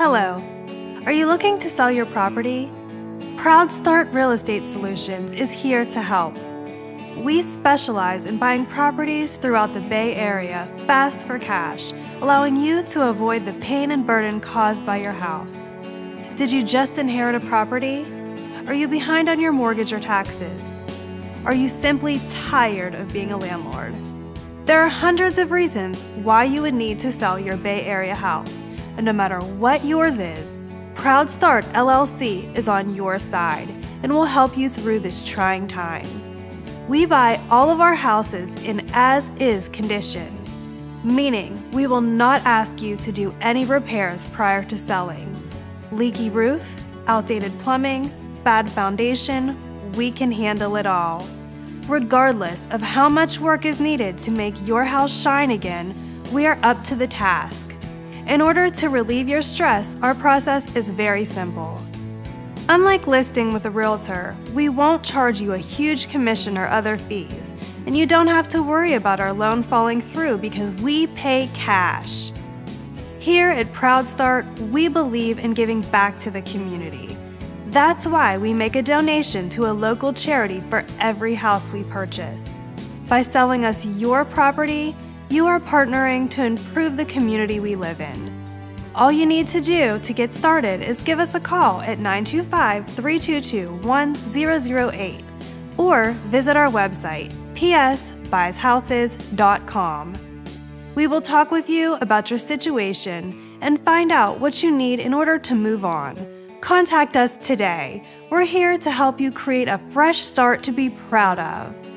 Hello. Are you looking to sell your property? Proud Start Real Estate Solutions is here to help. We specialize in buying properties throughout the Bay Area fast for cash, allowing you to avoid the pain and burden caused by your house. Did you just inherit a property? Are you behind on your mortgage or taxes? Are you simply tired of being a landlord? There are hundreds of reasons why you would need to sell your Bay Area house, and no matter what yours is, Proud Start LLC is on your side and will help you through this trying time. We buy all of our houses in as is condition, meaning we will not ask you to do any repairs prior to selling. Leaky roof, outdated plumbing, bad foundation, we can handle it all. Regardless of how much work is needed to make your house shine again, we are up to the task. In order to relieve your stress, our process is very simple. Unlike listing with a realtor, we won't charge you a huge commission or other fees, and you don't have to worry about our loan falling through because we pay cash. Here at Proud Start, we believe in giving back to the community. That's why we make a donation to a local charity for every house we purchase. By selling us your property, you are partnering to improve the community we live in. All you need to do to get started is give us a call at 925 322 1008 or visit our website, psbuyshouses.com. We will talk with you about your situation and find out what you need in order to move on. Contact us today. We're here to help you create a fresh start to be proud of.